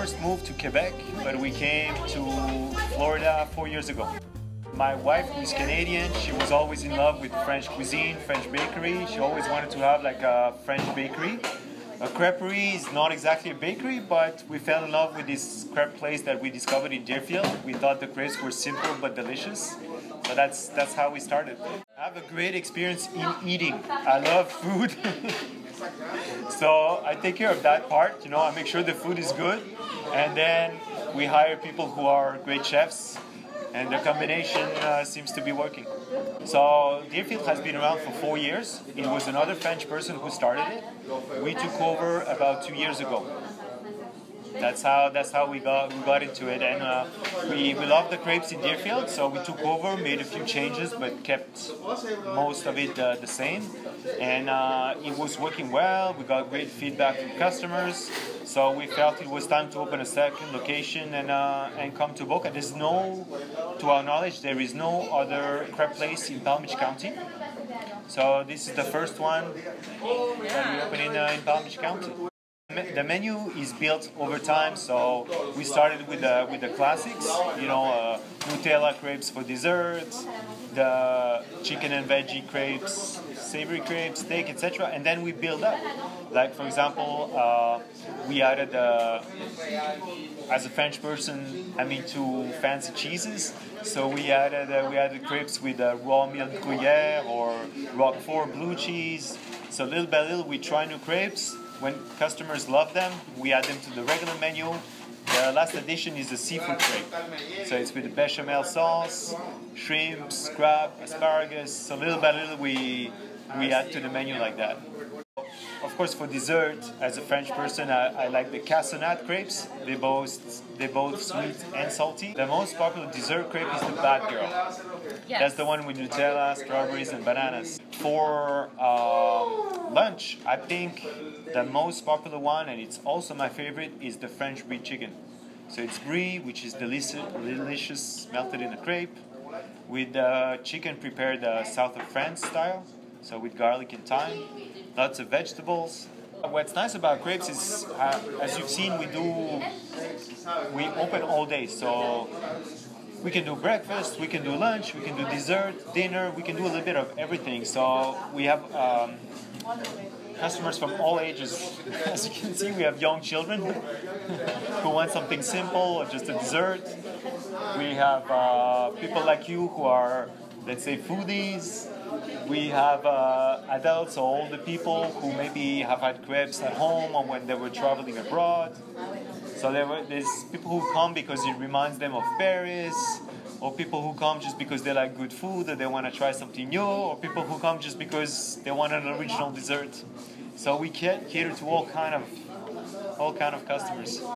first moved to Quebec, but we came to Florida four years ago. My wife, who's Canadian, she was always in love with French cuisine, French bakery. She always wanted to have like a French bakery. A creperie is not exactly a bakery, but we fell in love with this crepe place that we discovered in Deerfield. We thought the crepes were simple but delicious. So that's that's how we started. I have a great experience in eating. I love food. so I take care of that part, you know, I make sure the food is good and then we hire people who are great chefs and the combination uh, seems to be working. So Deerfield has been around for four years. It was another French person who started it. We took over about two years ago. That's how that's how we got we got into it, and uh, we we love the crepes in Deerfield, so we took over, made a few changes, but kept most of it uh, the same, and uh, it was working well. We got great feedback from customers, so we felt it was time to open a second location and uh, and come to Boca. There's no, to our knowledge, there is no other crepe place in Palm Beach County. So this is the first one that we open in, uh, in Palm Beach County. The menu is built over time, so we started with the with the classics, you know, uh, Nutella crepes for dessert, the chicken and veggie crepes, savory crepes, steak, etc. And then we build up. Like for example, uh, we added, uh, as a French person, I'm into fancy cheeses, so we added uh, we added crepes with uh, raw milk Gruyere or Roquefort blue cheese. So little by little, we try new crepes when customers love them, we add them to the regular menu. The last addition is the seafood crepe. So it's with the bechamel sauce, shrimp, crab, asparagus. So little by little we, we add to the menu like that. Of course, for dessert, as a French person, I, I like the cassonade crepes. They both they're both sweet and salty. The most popular dessert crepe is the Bad Girl. Yes. That's the one with Nutella, strawberries, and bananas. For uh, lunch, I think the most popular one, and it's also my favorite, is the French brie chicken. So it's brie, which is delicious, delicious melted in a crepe, with uh, chicken prepared uh, south of France style, so with garlic and thyme, lots of vegetables. What's nice about crepes is, uh, as you've seen, we do we open all day. So we can do breakfast, we can do lunch, we can do dessert, dinner, we can do a little bit of everything. So we have um, customers from all ages. As you can see, we have young children who want something simple or just a dessert. We have uh, people like you who are, let's say, foodies. We have uh, adults or older people who maybe have had crepes at home or when they were traveling abroad. So there were, there's people who come because it reminds them of Paris, or people who come just because they like good food or they want to try something new, or people who come just because they want an original dessert. So we cater to all kind of all kind of customers.